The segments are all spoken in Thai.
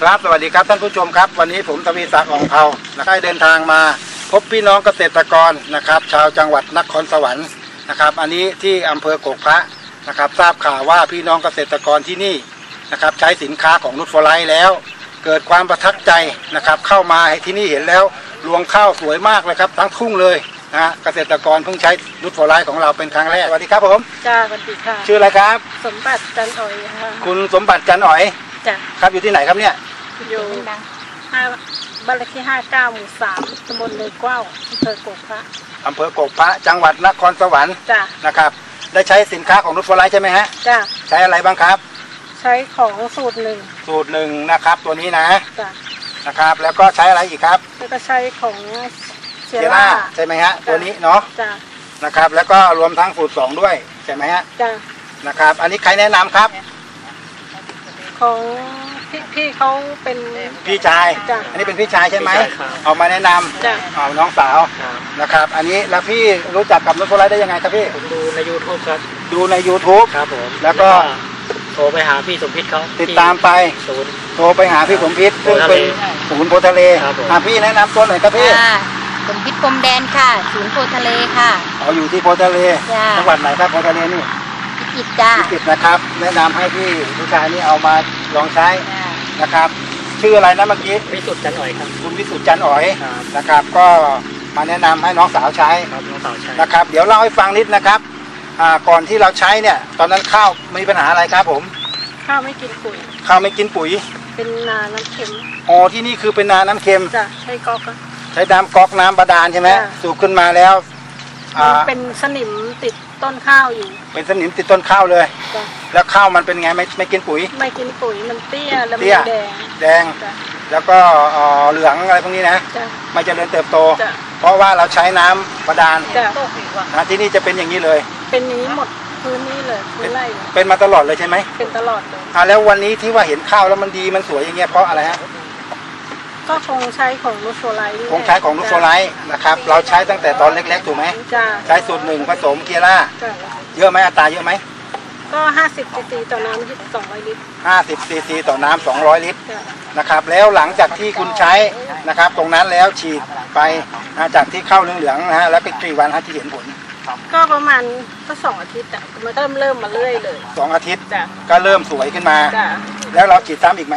ครับสวัสดีครับท่านผู้ชมครับ วันนี้ผมทวีศักดิ์อ่องเภาได้เดินทางมา พบพี่น้องเกษตรกรนะครับ ชาวจังหวัดนครสวรรค์นะครับ อันนี้ที่อำเภอกกพระนะครับ ทราบข่าวว่าพี่น้องเกษตรกรที่นี่นะครับ ใช้สินค้าของนุชฟลายแล้ว เกิดความประทับใจนะครับ เข้ามาที่นี่เห็นแล้วรวงข้าวสวยมากเลยครับทั้งทุ่งเลยนะฮะเกษตรกรเพิ่งใช้นุชฟลายของเราเป็นครั้งแรกสวัสดีครับผมจ้าสวัสดีค่ะ ชื่ออะไรครับ สมบัติจันอ่อยค่ะคุณสมบัติจันอ๋อยจ้ะครับอยู่ที่ไหนครับเนี่ย อยู่ห้าบ้านเลขที่ห้าเก้าหมู่สามตำบลเลยกว้าวอำเภอโกกพระอำเภอกกพระจังหวัดนครสวรรค์จ้ะนะครับ ได้ใช้สินค้าของนุชฟลายใช่ไหมฮะ จ้ะใช้อะไรบ้างครับ ใช้ของสูตรหนึ่งสูตรหนึ่งนะครับ ตัวนี้นะจ้ะนะครับ แล้วก็ใช้อะไรอีกครับแล้วก็ใช้ของเซียเจร่าล่าใช่ไหมฮะตัวนี้เนาะจ้ะนะครับ แล้วก็รวมทั้งสูตรสองด้วยใช่ไหมฮะจ้ะนะครับ อันนี้ใครแนะนำครับ ของ พี่พี่เขาเป็น พี่ชาย จ้ะอันนี้เป็นพี่ชายใช่ไหม พี่ชายครับเอามาแนะนำจ้ะเอาน้องสาวครับ นะครับ อันนี้แล้วพี่รู้จักกับนุชฟลายได้ยังไงครับพี่ ผมดูใน YouTube ครับ ดูใน YouTube ครับผมแล้วก็ โทรไปหาพี่สมพิษเขาติดตามไปศูนย์ โทรไปหาพี่สมพิษซึ่งโพทะเป็เลนศูนย์โพทะเลครับผม อะพี่แนะนำตัวหน่อยครับพี่ค่ะสมพิษพรมแดนค่ะ ศูนย์โพทะเลค่ะ เอาอยู่ที่โพทะเลจ้ะ จังหวัดไหนครับโพทะเลนี่พิจิตรจ้าพิจิตรนะครับ แนะนำให้พี่ผู้ชายนี่เอามาลองใช้ จ้า นะครับ ชื่ออะไรนะเมื่อกี้วิสุทธิ์จันอ่อยครับคุณวิสุทธิ์จันทร์อ๋อยครับนะครับ ก็มาแนะนำให้น้องสาวใช้ครับน้องสาวใช้นะครับ เดี๋ยวเล่าให้ฟังนิดนะครับอ่าก่อนที่เราใช้เนี่ย ตอนนั้นข้าวมีปัญหาอะไรครับผม ข้าวไม่กินปุ๋ย ข้าวไม่กินปุ๋ย เป็นนาน้ำเค็มอ๋อที่นี่คือเป็นนาน้ำเค็มจ้ะใช้ก๊อกอะใช้น้ำก๊อกน้ำบาดาลใช่ไหมจ้ะสูบขึ้นมาแล้ว อ่ามันเป็นสนิมติดต้นข้าวอยู่ เป็นสนิมติดต้นข้าวเลย จ้ะ แล้วข้าวมันเป็นไงไม่ไม่กินปุ๋ย ไม่กินปุ๋ยมันเตี้ยแล้วมัเตี้นย แดงแดงจ้ะแล้วก็เอ่อเหลืองอะไรพวกนี้นะจ้ะ ไม่เจริญเติบโต จ้ะ เพราะว่าเราใช้น้ำบาดาลจ้ะนะที่นี่จะเป็นอย่างนี้เลย เป็นอย่างนี้หมดพื้นนี้เลยพื้นไร่เลยเป็นมาตลอดเลยใช่ไหมเป็นตลอดเลย อ่าแล้ววันนี้ที่ว่าเห็นข้าวแล้วมันดีมันสวยอย่างเงี้ยเพราะอะไรฮะ ก็คงใช้ของนูโฟไลท์นี่แหละคงใช้ของนุชโฟไลท์นะครับ เราใช้ตั้งแต่ตอนเล็กๆถูกไหมจ้ะใช้สูตรหนึ่งผสมเกียร่าจ้ะเยอะไหมอัตราเยอะไหม ก็ห้าสิบซีซีต่อน้ำที่สองร้อยลิตร50ซีซีต่อน้ำ200 ลิตรจ้ะนะครับ แล้วหลังจากที่คุณใช้นะครับ ตรงนั้นแล้วฉีดไปนะจากที่เข้าเหลืองๆนะฮะแล้วก็กี่วันฮะที่เห็นผลก็ประมาณก็สองอาทิตย์อะมันก็เริ่มเริ่มมาเรื่อยเลยสองอาทิตย์จ้ะก็เริ่มสวยขึ้นมาจ้ะแล้วเราฉีดซ้ำอีกไหม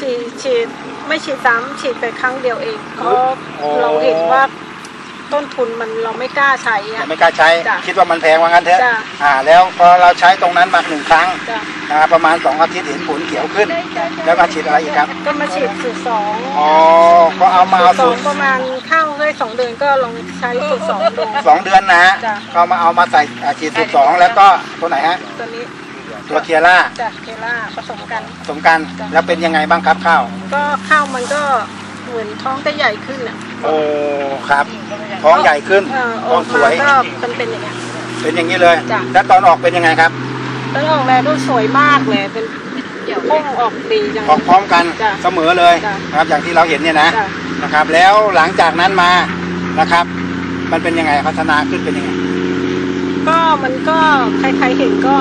ฉีดฉีด ไม่ฉีดซ้ำฉีดไปครั้งเดียวเองเพราะโอ้เราเห็นว่าต้นทุนมันเราไม่กล้าใช้อะ ยังไม่กล้าใช้ จ้ะคิดว่ามันแพงว่างั้นเถอะจ้ะ อ่า แล้วพอเราใช้ตรงนั้นมาหนึ่งครั้งจ้ะอ่าประมาณสองอาทิตย์เห็นผลเขียวขึ้น แล้วมาฉีดอะไรอีกครับ ก็มาฉีดสูตรสองอ๋อ ก็เอามาเอาสอสูงตรประมาณเข้าได้สองเดือนก็ลองใช้สูตรสองดู สองเดือนนะฮะจ้ะ ก็มาเอามาใส่อ่าฉีดสูตรสองแล้วก็ตัวไหนฮะ ตัวนี้ ตัวเคียร่าจากเคล่าผสมกัน ผสมกันแล้วเป็นยังไงบ้างครับข้าวก็ข้าวมันก็เหมือนท้องจะใหญ่ขึ้นอะโอ้ครับท้องใหญ่ขึ้นเอออท้อองกสมาวยก็มันเป็นอย่างเงี้ย เป็นอย่างนี้เลย จ้ะ แล้วตอนออกเป็นยังไงครับ แล้วออกแล้วดูสวยมากเลยเป็นพุ่งออกดีจัง ออกพร้อมกันจ้ะเสมอเลยจ้ะ นะครับ อย่างที่เราเห็นเนี่ยนะจ้ะนะครับ แล้วหลังจากนั้นมานะครับ มันเป็นยังไงพัฒนาขึ้นเป็นยังไงก็มันก็ใครๆเห็นก็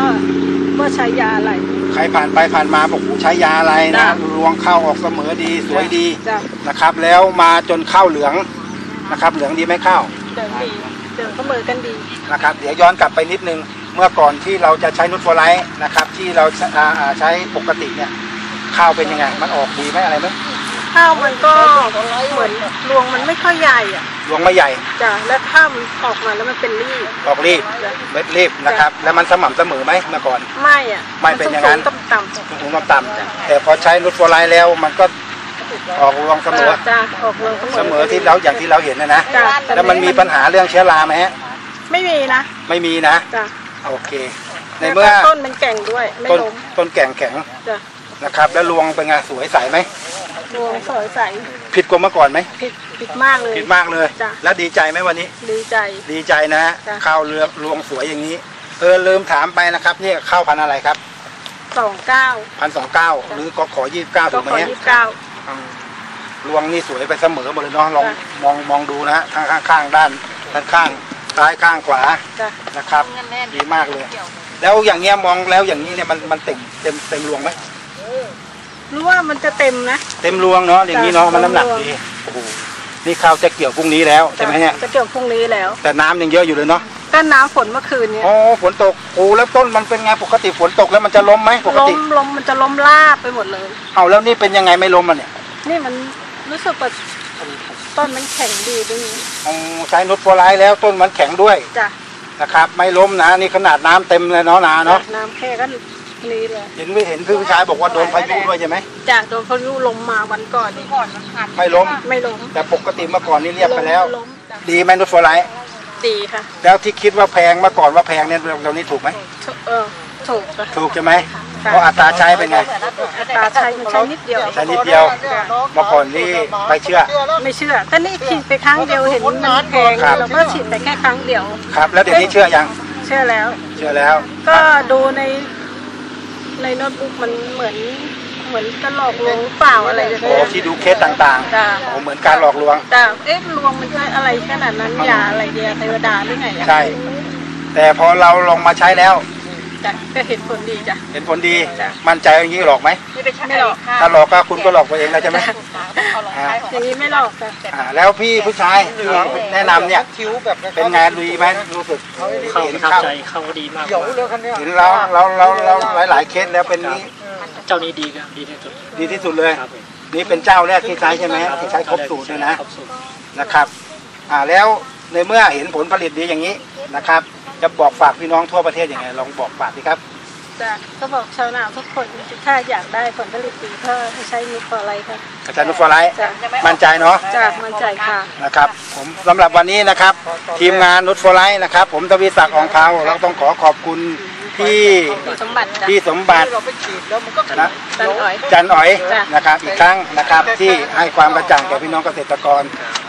ว่าใช้ยาอะไร ใครผ่านไปผ่านมาบอกโอ้ใช้ยาอะไรนะจ้ะรวงเข้าออกเสมอดีสวยดีจ้ะ นะครับ แล้วมาจนข้าวเหลืองนะครับ เหลืองดีไหมข้าว เดินดีเดินเสมอกันดี นะครับเดี๋ยวย้อนกลับไปนิดนึงเมื่อก่อนที่เราจะใช้นุชโฟไลท์นะครับที่เราอ่าอ่าใช้ปกติเนี่ยข้าวเป็นยังไง มันออกดีไหมอะไรไหมข้าวมันก็เหมือนรวงมันไม่ค่อยใหญ่อะ รวงไม่ใหญ่จ้ะแล้วข้าวมันออกมาแล้วมันเป็นรีบออกรีบจ้ะเม็ดรีบนะครับ แล้วมันสม่ำเสมอไหมเมื่อก่อน ไม่อะไม่เป็นอย่างนั้น สูๆต่ำๆสูงๆต่ำๆแต่พอใช้นุชโฟไลท์แล้วมันก็ออกรวงเสมอ จ้ะออกรวงเสมอ เสมอที่เราอย่างที่เราเห็นนะนะ จ้ะ แล้วมันมีปัญหาเรื่องเชื้อราไหมฮะ ไม่มีนะไม่มีนะ จ้ะโอเค ในเมื่อแล้วก็ต้นมันแก่งด้วย ไม่ต้นล้มต้นแก่งแข็งจ้ะนะครับ แล้วรวงเป็นไงสวยใสไหม รวงสวยใสผิดกว่าเมื่อก่อนไหมผิด ผิดมากเลย ผิดมากเลย จ้ะ แล้วดีใจไหมวันนี้ ดีใจ ดีใจนะฮะจ้ะ ข้าวเรือรวงสวยอย่างนี้ เออลืมถามไปนะครับนี่ข้าวพันธุ์อะไรครับสองเก้าพันสองเก้าหรือก็ขอยี่สิบเก้าก็ถูกไหมขอฮะ ยี่สิบเก้า อืมรวงนี่สวยไปเสมอหมดเลยเนาะลองจ้ะ มองมองดูนะฮะทางข้างๆด้านด้านข้างซ้ายข้างขวาจ้ะนะครับดีมากเลย แล้วอย่างเงี้ยมองแล้วอย่างนี้เนี่ยมันมันเต็มเต็มเต็มรวงไหมรู้ว่ามันจะเต็มนะ เต็มรวงเนาะอย่างนี้เนาะจ้ะมันน้ำหนักเต็มรวงดีโอ้โห นี่ข้าวจะเกี่ยวพรุ่งนี้แล้วใช่ไหมเนี่ยจะเกี่ยวพรุ่งนี้แล้ว แต่น้ำยังเยอะอยู่เลยเนาะก็น้ำฝนเมื่อคืนเนี้ยอ๋อฝนตกโอ้แล้วต้นมันเป็นไงปกติฝนตกแล้วมันจะล้มไหมปกล้ติมล้มมันจะล้มลาบไปหมดเลยเอาแล้วนี่เป็นยังไงไม่ล้มมันเนี่ย นี่มันรู้สึกว่าต้นมันแข็งดีด้วยนี่อ๋อใช้นุชโฟไลท์แล้วต้นมันแข็งด้วยจ้ะนะครับไม่ล้มนะนี่ขนาดน้ำเต็มเลยเนาะนาเนาะน้ำแค่ก็ นี้เลยเห็นไม่เห็นพี่ผู้ชายบอกว่าโดนพายุด้วยใช่ไหมจากโดนพายุลมมาวันก่อนนี่ไม่ล้มไม่ล้มแต่ปกติเมื่อก่อนนี่เรียบไปแล้วล้มจ้ะดีไหมนุชโฟไลท์ดีค่ะแล้วที่คิดว่าแพงเมื่อก่อนว่าแพงเนี่ยเรานี้ถูกไหมถูกเออถูกค่ะถูกใช่ไหมเพราะอัตราใช้เป็นไงอัตราใช้มันใช้นิดเดียวใช้นิดเดียวเมื่อก่อนนี่ไม่เชื่อ ไม่เชื่อแต่นี่ฉีดไปครั้งเดียวเห็นมันแพงครับ เราก็ฉีดไปแค่ครั้งเดียว ครับ แล้วเดี๋ยวนี้เชื่อยังเชื่อแล้ว เชื่อแล้ว ก็ดูใน ในโน้ตบุ๊กมันเหมือนเหมือนจะหลอกลวงหรือเปล่าอะไรอย่างโอ้เงี้ย ที่ดูเคสต่างจ้ะ ๆโอ้เหมือนการหลอกลวง แต่เอ๊ะลวงมันจะอะไรขนาดนั้นยาอะไรเดียเทวดาหรือไงอะใช่ แต่พอเราลองมาใช้แล้ว จ้ะก็เห็นผลดีจ้ะ เห็นผลดี จ้ะ มั่นใจอย่างนี้หลอกไหม ไม่หลอกถ้าหลอกก็คุณก็หลอกตัวเองแล้วใช่ไหมอ่าอย่างนี้ไม่หลอกจ้ะอ่าแล้วพี่ผู้ชายที่แนะนำเนี่ยเป็นไงดีไหมรู้สึกเข้าเห็นประทับเข้าใจเข้าดีมากกว่าเห็นเราเราเราเราหลายๆเคสแล้วเป็นนี้เจ้านี้ดีครับดีที่สุดดีที่สุดเลย ครับผมนี่เป็นเจ้าแรกที่ใช้ใช่ไหมที่ใช้ครบสูตรเลยนะ ครบสูตรนะครับ อ่าแล้วในเมื่อเห็นผลผลิตดีอย่างนี้นะครับ จะบอกฝากพี่น้องทั่วประเทศยังไงลองบอกฝากดีครับจ้ะก็บอกชาวนาทุกคนถ้าอยากได้ผลผลิตดีก็ให้ใช้นุชโฟไลท์ค่ะอาจารย์นุชฟอร์ไลท์จ้ะมั่นใจเนาะจ้ะมั่นใจค่ะนะครับผมสำหรับวันนี้นะครับ ทีมงานนุชฟอร์ไลท์นะครับ ผมทวีศักดิ์อองเทาเราต้องขอขอบคุณพี่มีสมบัติจ้ะพี่สมบัตินะตันอ้อยจันอ๋อยจ้ะนะครับอีกครั้งนะครับที่ให้ความกระจ่างแก่พี่น้องเกษตรกร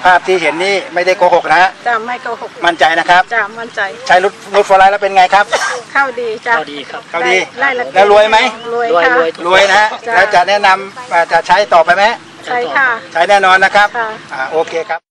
ภาพที่เห็นนี่ไม่ได้โกหกนะฮะจ้ะไม่โกหกมั่นใจนะครับจ้ะมั่นใจ ใช้นุชนุชฟอร์ไลท์แล้วเป็นไงครับ เข้าดีจ้ะเข้าดีครับเขาดีไล่ละแล้วรวยไหมรวยรวยค่ะรวยรวยนะฮะจ้ะแล้วจะแนะนำอ่าจะใช้ต่อไปไหมใช่ค่ะ ใช้แน่นอนนะครับค่ะอ่าโอเคครับ